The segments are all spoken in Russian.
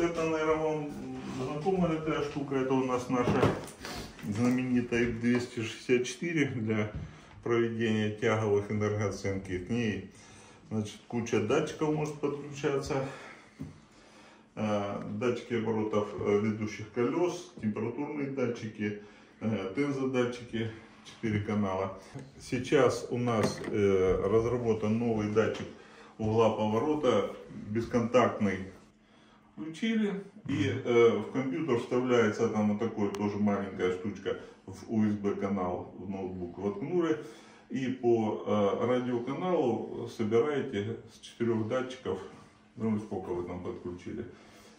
это, наверное, вам знакома эта штука. Это у нас наша знаменитая 264 для проведения тяговых энергооценки. К ней значит, куча датчиков может подключаться. Э, датчики оборотов э, ведущих колес, температурные датчики, э, тензодатчики, 4 канала. Сейчас у нас разработан новый датчик угла поворота, бесконтактный. Включили и в компьютер вставляется там вот такой тоже маленькая штучка в USB канал в ноутбук воткнули и по радиоканалу собираете с четырех датчиков ну сколько вы там подключили,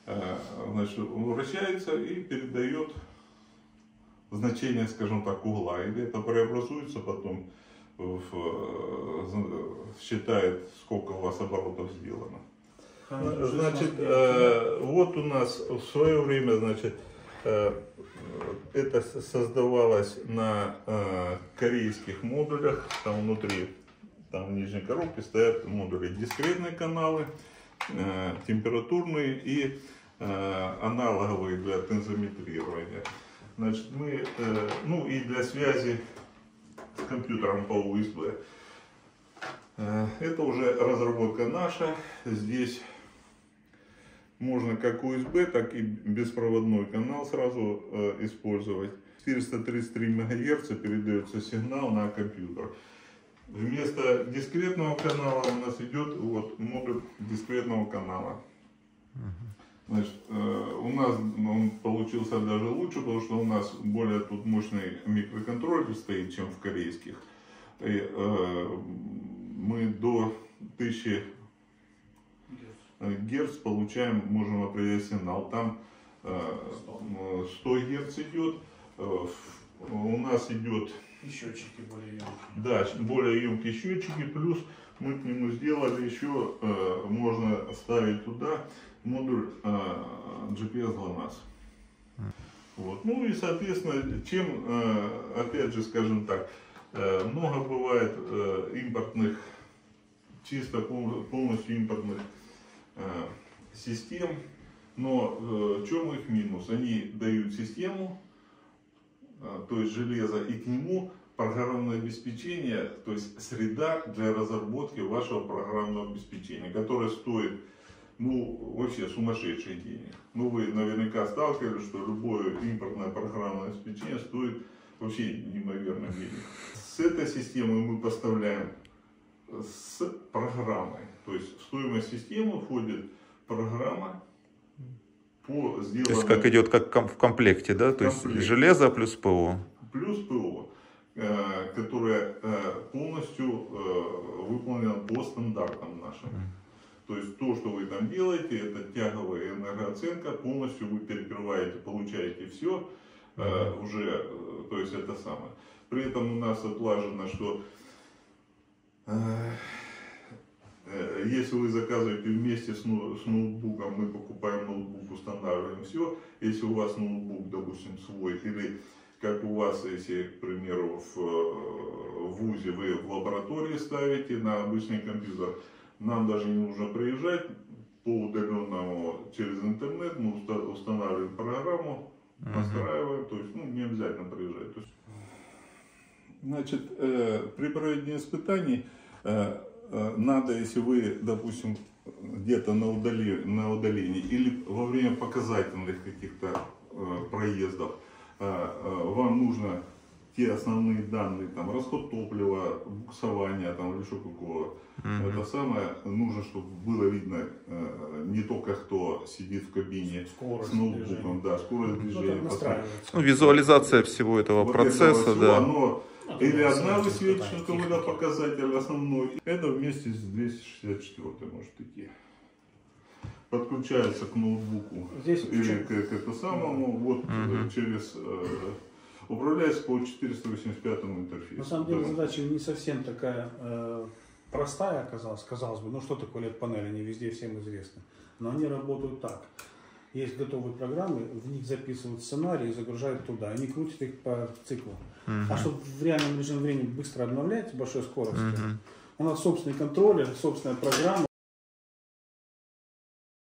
э, значит, он вращается и передает значение, скажем так, угла. И это преобразуется потом, в, э, считает, сколько у вас оборотов сделано. Значит, э, вот у нас в свое время, значит, это создавалось на корейских модулях, там внутри, там в нижней коробке стоят модули дискретные каналы, Э, температурные и э, аналоговые для тензометрирования. Значит, мы, э, ну и для связи с компьютером по USB. Это уже разработка наша. Здесь можно как USB, так и беспроводной канал сразу использовать. 433 МГц передается сигнал на компьютер. Вместо дискретного канала у нас идет вот модуль дискретного канала. Значит, э, у нас он получился даже лучше, потому что у нас более тут мощный микроконтроллер стоит, чем в корейских. И, э, мы до 1000 герц получаем, можем определять сигнал. Там э, 100 герц идет, э, у нас идет и счетчики более емкие. Да, более емкие счетчики, плюс мы к нему сделали еще, э, можно ставить туда модуль э, GPS GLONASS. Вот. Ну и соответственно, чем, э, опять же, скажем так, э, много бывает э, импортных, чисто полностью импортных э, систем, но э, в чем их минус? Они дают систему, а, то есть железо, и к нему программное обеспечение, то есть среда для разработки вашего программного обеспечения, которое стоит ну, вообще сумасшедшие денег. Ну, вы наверняка сталкивались, что любое импортное программное обеспечение стоит вообще неимоверных денег. С этой системой мы поставляем с программой. То есть в стоимость системы входит программа, по сделанной... То есть как идет как в комплекте, да? То есть железо плюс ПО. Плюс ПО, э, которое э, полностью э, выполнено по стандартам нашим. То есть то, что вы там делаете, это тяговая энергооценка, полностью вы перекрываете, получаете все уже, то есть это самое. При этом у нас отлажено, что если вы заказываете вместе с ноутбуком, мы покупаем ноутбук, устанавливаем все. Если у вас ноутбук, допустим, свой, или как у вас, если, к примеру, в, э, в ВУЗе вы в лаборатории ставите на обычный компьютер, нам даже не нужно приезжать по удаленному через интернет, мы устанавливаем программу, настраиваем, то есть ну, не обязательно приезжать. То есть... Значит, э, при проведении испытаний э, Э, надо, если вы, допустим, где-то на, удали, на удалении или во время показательных каких-то проездов, вам нужно те основные данные, там, расход топлива, буксование, там, или что какого. Mm-hmm. Это самое, нужно, чтобы было видно э, не только кто сидит в кабине скорость с ноутбуком, движения. да, скорость ну, движения. Ну, ну, визуализация всего этого вот процесса, этого всего, да. Оно или одна высвечена какой-то показатель основной. Это вместе с 264 может идти. Подключается к ноутбуку Здесь или к, к этому самому, вот угу. через э, управляется по 485 интерфейсу. На самом деле да. задача не совсем такая э, простая оказалась, казалось бы, ну что такое LED-панели, они везде всем известны. Но они работают так. Есть готовые программы, в них записывают сценарии и загружают туда. Они крутят их по циклу. Uh-huh. А чтобы в реальном режиме времени быстро обновлять большой скоростью, uh-huh. у нас собственный контроллер, собственная программа.